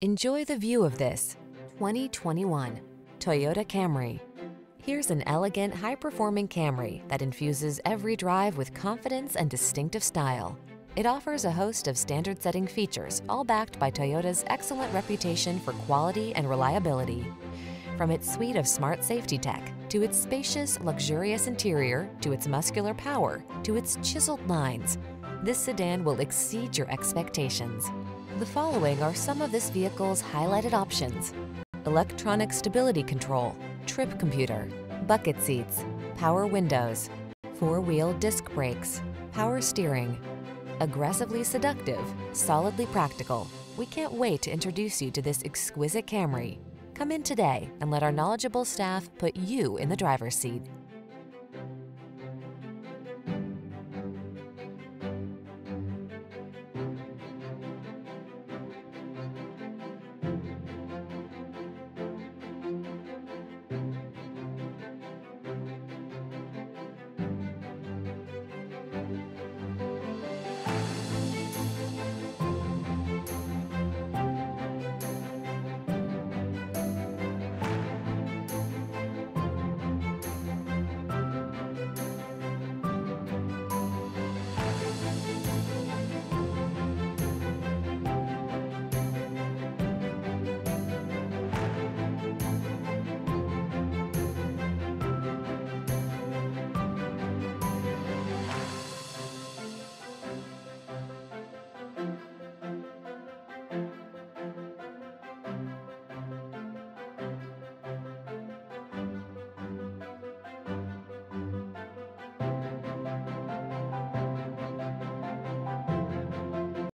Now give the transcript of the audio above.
Enjoy the view of this 2021 Toyota Camry. Here's an elegant, high-performing Camry that infuses every drive with confidence and distinctive style. It offers a host of standard-setting features, all backed by Toyota's excellent reputation for quality and reliability. From its suite of smart safety tech, to its spacious, luxurious interior, to its muscular power, to its chiseled lines, this sedan will exceed your expectations. The following are some of this vehicle's highlighted options. Electronic stability control, trip computer, bucket seats, power windows, four-wheel disc brakes, power steering. Aggressively seductive, solidly practical. We can't wait to introduce you to this exquisite Camry. Come in today and let our knowledgeable staff put you in the driver's seat.